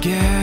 get